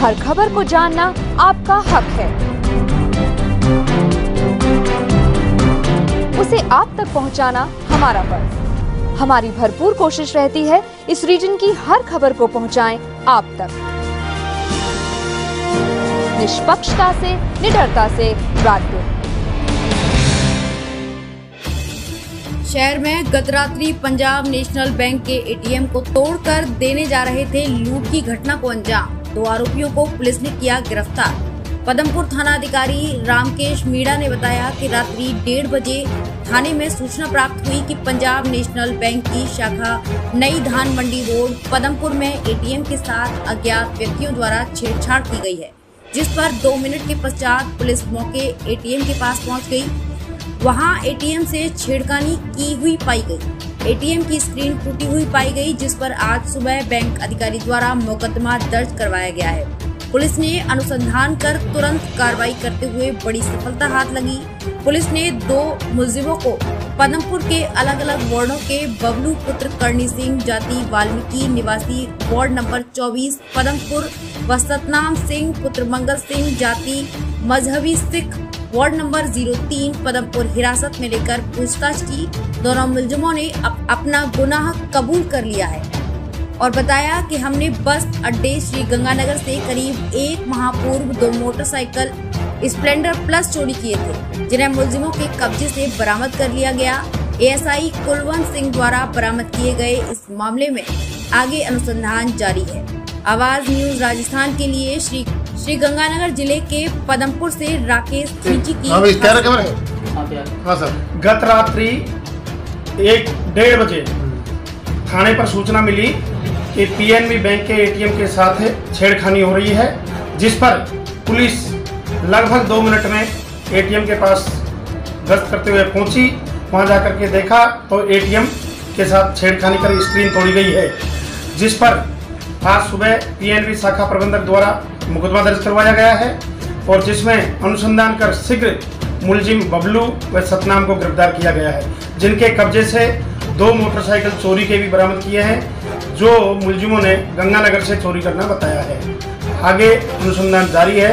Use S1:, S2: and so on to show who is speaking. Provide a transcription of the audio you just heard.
S1: हर खबर को जानना आपका हक है। उसे आप तक पहुंचाना हमारा फ़र्ज़। हमारी भरपूर कोशिश रहती है इस रीजन की हर खबर को पहुंचाएँ आप तक। निष्पक्षता से, निडरता से रात
S2: शहर में गत रात्रि पंजाब नेशनल बैंक के एटीएम को तोड़कर देने जा रहे थे लूट की घटना को अंजाम। दो आरोपियों को पुलिस ने किया गिरफ़्तार। पदमपुर थाना अधिकारी रामकेश मीणा ने बताया कि रात्रि डेढ़ बजे थाने में सूचना प्राप्त हुई कि पंजाब नेशनल बैंक की शाखा नई धान मंडी रोड पदमपुर में एटीएम के साथ अज्ञात व्यक्तियों द्वारा छेड़छाड़ की गई है, जिस पर दो मिनट के पश्चात पुलिस मौके एटीएम के पास पहुँच गई। वहाँ एटीएम से छेड़खानी की हुई पाई गई। एटीएम की स्क्रीन टूटी हुई पाई गई, जिस पर आज सुबह बैंक अधिकारी द्वारा मुकदमा दर्ज करवाया गया है। पुलिस ने अनुसंधान कर तुरंत कार्रवाई करते हुए बड़ी सफलता हाथ लगी। पुलिस ने दो मुलजिमों को पदमपुर के अलग अलग वार्डो के बबलू पुत्र करणी सिंह जाति वाल्मीकि निवासी वार्ड नंबर 24 पदमपुर व सतनाम सिंह पुत्र मंगल सिंह जाति मजहबी सिख वार्ड नंबर 03 पदमपुर हिरासत में लेकर पूछताछ की। दोनों मुलजमों ने अप, अपना गुनाह कबूल कर लिया है और बताया कि हमने बस अड्डे श्री गंगानगर से करीब एक माह पूर्व दो मोटरसाइकिल स्प्लेंडर प्लस चोरी किए थे जिन्हें मुलजिमों के कब्जे से बरामद कर लिया गया। एएसआई कुलवंत सिंह द्वारा बरामद किए गए इस मामले में आगे अनुसंधान जारी है। आवाज़ न्यूज़ राजस्थान के लिए श्री श्री गंगानगर ज़िले के पदमपुर से राकेश खींची की
S3: हाँ है? हाँ सर।
S4: गत रात्रि एक डेढ़ बजे थाने पर सूचना मिली कि पीएनबी बैंक के एटीएम के साथ छेड़खानी हो रही है जिस पर पुलिस लगभग दो मिनट में एटीएम के पास गश्त करते हुए पहुँची। वहाँ जाकर के देखा तो एटीएम के साथ छेड़खानी कर स्क्रीन तोड़ी गई है जिस पर आज सुबह पीएनबी शाखा प्रबंधक द्वारा मुकदमा दर्ज करवाया गया है और जिसमें अनुसंधान कर शीघ्र मुलजिम बबलू व सतनाम को गिरफ़्तार किया गया है, जिनके कब्जे से दो मोटरसाइकिल चोरी के भी बरामद किए हैं, जो मुलजिमों ने गंगानगर से चोरी करना बताया है। आगे अनुसंधान जारी है।